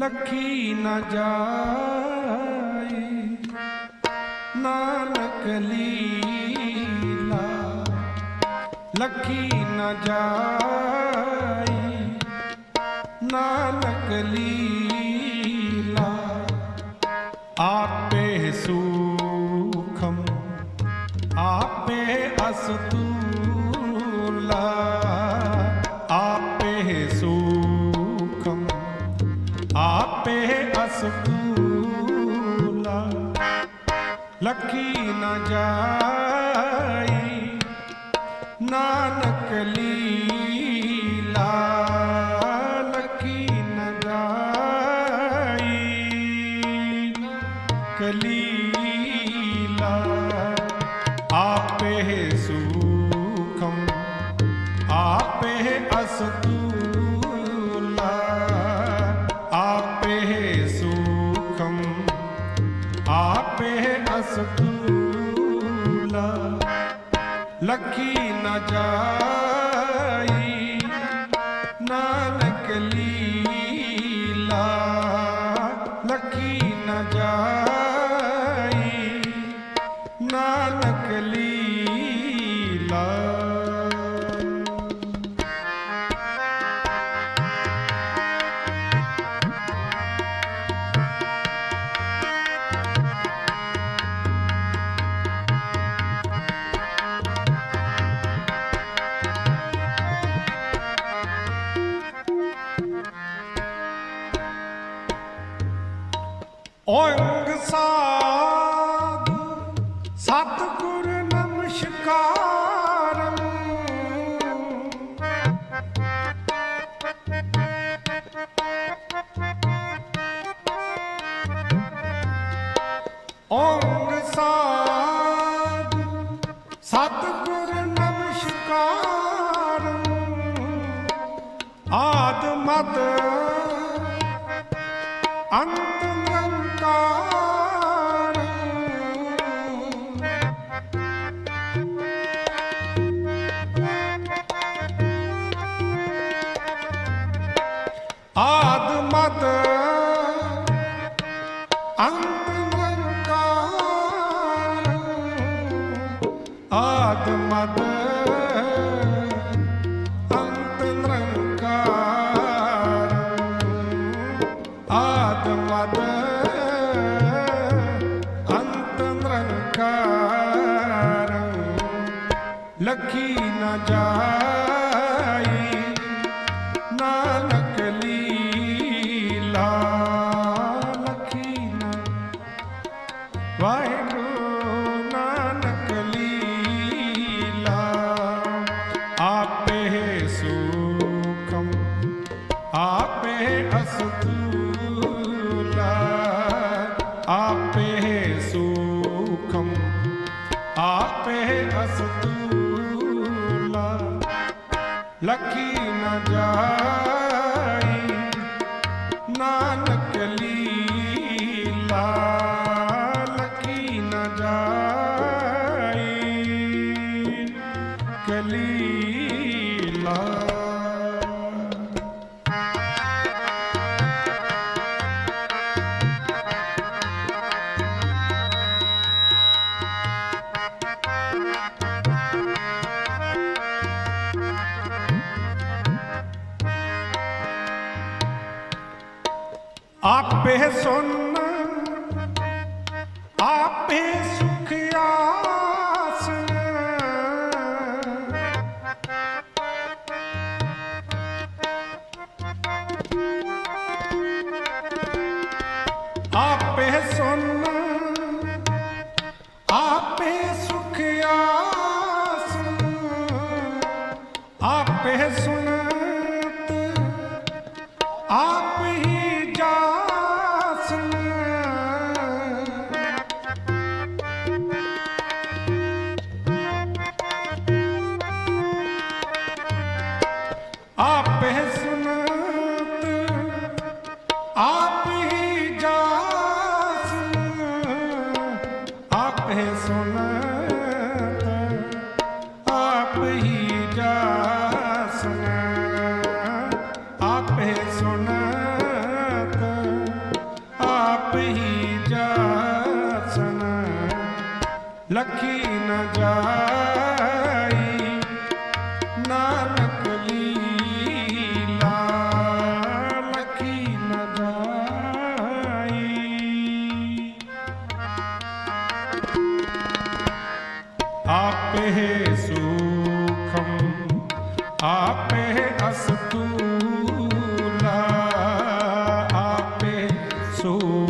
ਲਖੀ ਨ ਜਾਈ ਨਾਨਕ ਲੀਲਾ ਲਖੀ ਨਾ ਜਾਈ ਨਾਨਕ ਲੀਲਾ ਆਪੇ ਸੂਖਮ ਆਪੇ ਅਸਤੂਲਾ ਆਪੇ ਅਸਤੂਲਾ ਲਖੀ ਨ ਜਾਈ। ਨਾਨਕ ਲੀ ਆਪੇ ਅਸਤੂਲਾ ਲਖੀ ਨ ਜਾਈ matando. ਲਖੀ ਨਾ ਜਾਈ, ਨਾਨਕ ਲੀਲਾ ਲਖੀ ਨ। ਵਾਹਿਗੁਰੂ ਨਾਨਕ ਲੀਲਾ, ਆਪੇ ਸੁਖਮ, ਆਪੇ ਅਸਤੂਲਾ, ਆਪੇ ਲਖੀ ਨ ਜਾਈ ਆਪੇ ਸੁਨ ਆਪੇ ਸੁਖ ਆਸਨ ਆਪੇ ਸੁਨ ਆਪੇ ਸੁਖ ਆਸਨ ਆਪੇ ਸੁਨਤ So.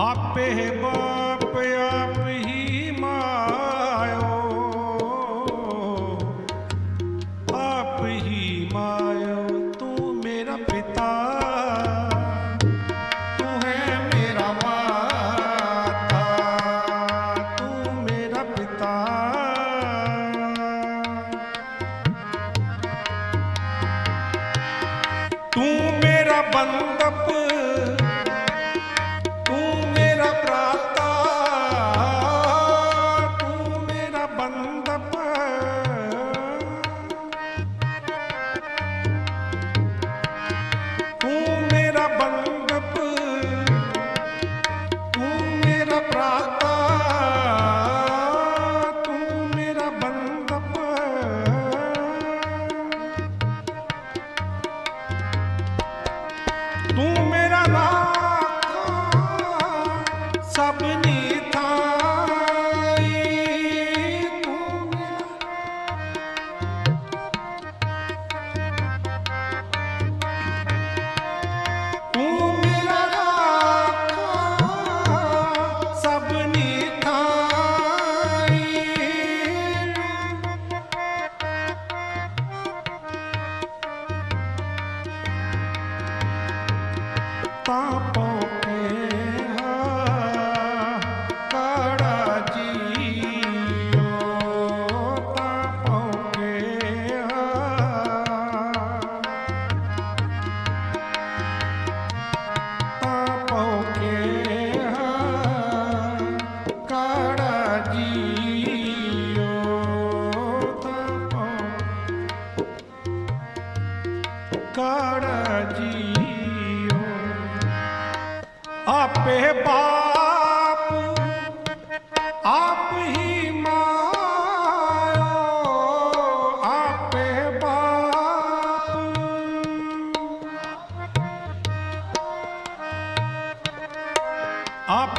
ਆਪੇ ਬਾਪ ਆਪ था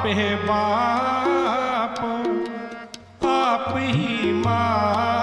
ਆਪੇ ਬਾਪ ਆਪ ਹੀ ਮਾਂ।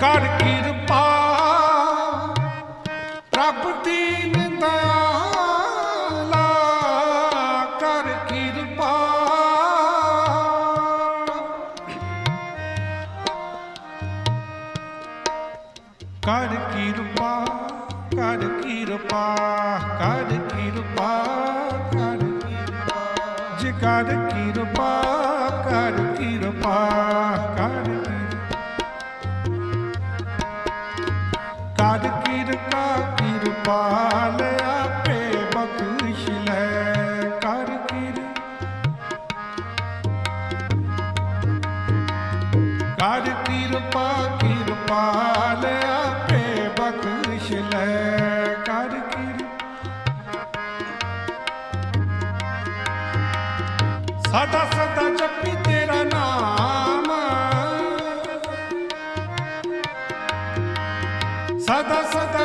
ਕਰ ਕਿਰਪਾ गोपाल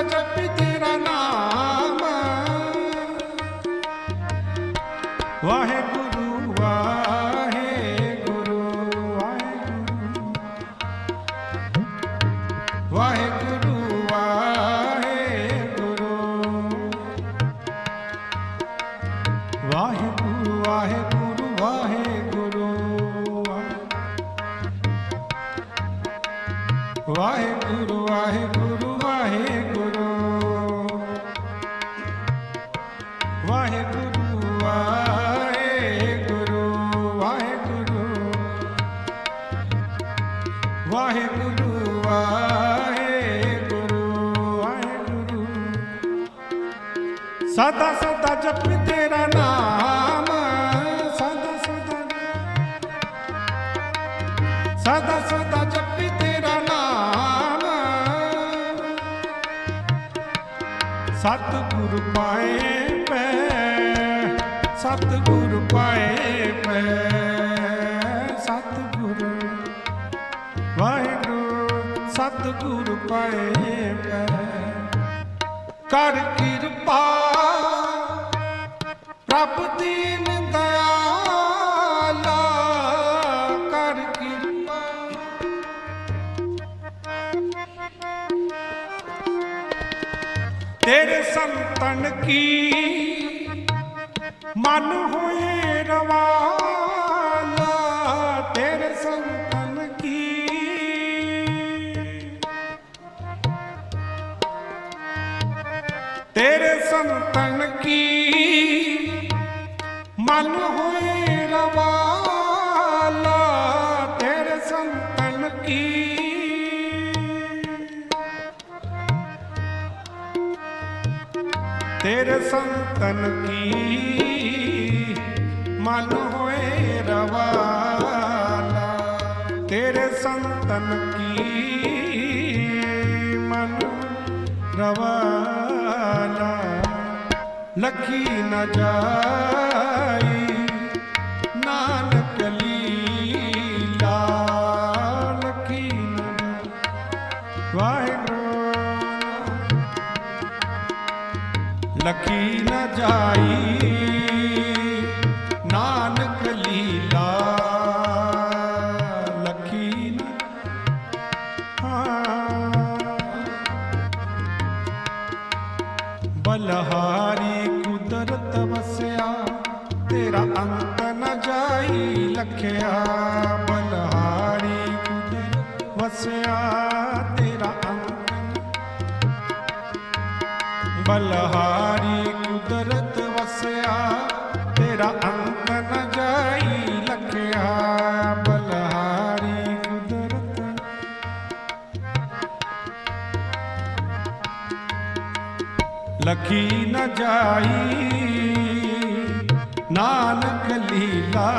ਜਪੀ ਤੇਰਾ ਨਾਮ ਵਾਹਿਗੁਰੂ ਵਾਹਿਗੁਰੂ ਵਾਹਿਗੁਰੂ। ਵਾਹਿਗੁਰੂ ਵਾਹਿਗੁਰੂ ਵਾਹਿਗੁਰੂ। ਸਦਾ ਸਦਾ ਜਪ ਤੇਰਾ ਨਾਮ, ਸਦਾ ਸਦਾ। ਸਦਾ ਸਦਾ ਜਪ ਤੇਰਾ ਨਾਮ। ਸਤਿਗੁਰ ਪਾਏ ਸਤਿਗੁਰ ਪਾਏ ਪੈ ਸਤਿਗੁਰ। ਵਾਹਿਗੁਰੂ, ਸਤਿਗੁਰ ਪਾਏ ਪੈ ਕਰ ਕਿਰਪਾ, ਪ੍ਰਭ ਦੀਨ ਦਇਆਲਾ, ਕਰ ਕਿਰਪਾ। ਤੇਰੇ ਸੰਤਨ ਕੀ ਤੇਰੇ ਸੰਤਨ ਕੀ? ਮਨ ਹੋਏ ਰਵਾਲਾ ਤੇਰੇ ਸੰਤਨ ਕੀ? ਤੇਰੇ ਸੰਤਨ ਕੀ? ਮਨ ਹੋਏ ਰਵਾਲਾ ਤੇਰੇ ਸੰਤਨ ਕੀ? ਮਨ ਰਵਾ ਲੱਖੀ ਨ ਜਾਈ ਬਲਹਾਰੀ ਕੁਦਰਤ ਵਸਿਆ ਤੇਰਾ ਅੰਤ ਨ ਜਾਈ ਲਖਿਆ। ਬਲਹਾਰੀ ਕੁਦਰਤ ਵਸਿਆ, ਤੇਰਾ ਅੰਤ ਬਲਹਾਰੀ ਕੁਦਰਤ ਵਸਿਆ, ਤੇਰਾ ਅੰਤ ਲਖੀ ਨ ਜਾਈ। ਨਾਨਕ ਲੀਲਾ।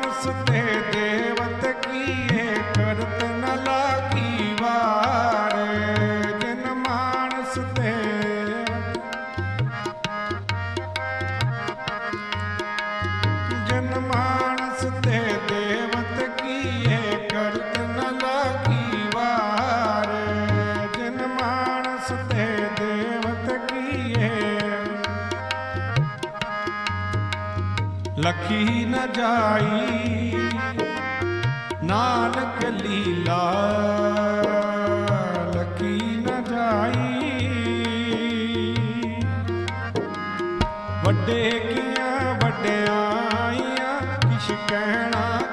ਮਾਨਸ ਤੇ ਦੇਵਤ ਕੀਏ, ਕਰਤ ਨ ਲਾਗੀ ਵਾਰ। ਜਿਨ ਮਾਨਸ ਤੇ ਜਨ ਮਾਨਸ ਤੇ ਦੇਵਤ ਕੀਏ, ਕਰਤ ਨ ਲਾਗੀ ਵਾਰ। ਜਨ ਮਾਨਸ ਤੇ ਦੇਵਤ ਕੀਏ, ਲਖੀ ਜਾਈ। ਨਾਨਕ ਲੀਲਾ ਲਖੀ ਨ ਜਾਈ। ਵੱਡੇ ਕੀਆਂ ਵੱਡਿਆਈਆਂ ਕਿਛ ਕਹਿਣਾ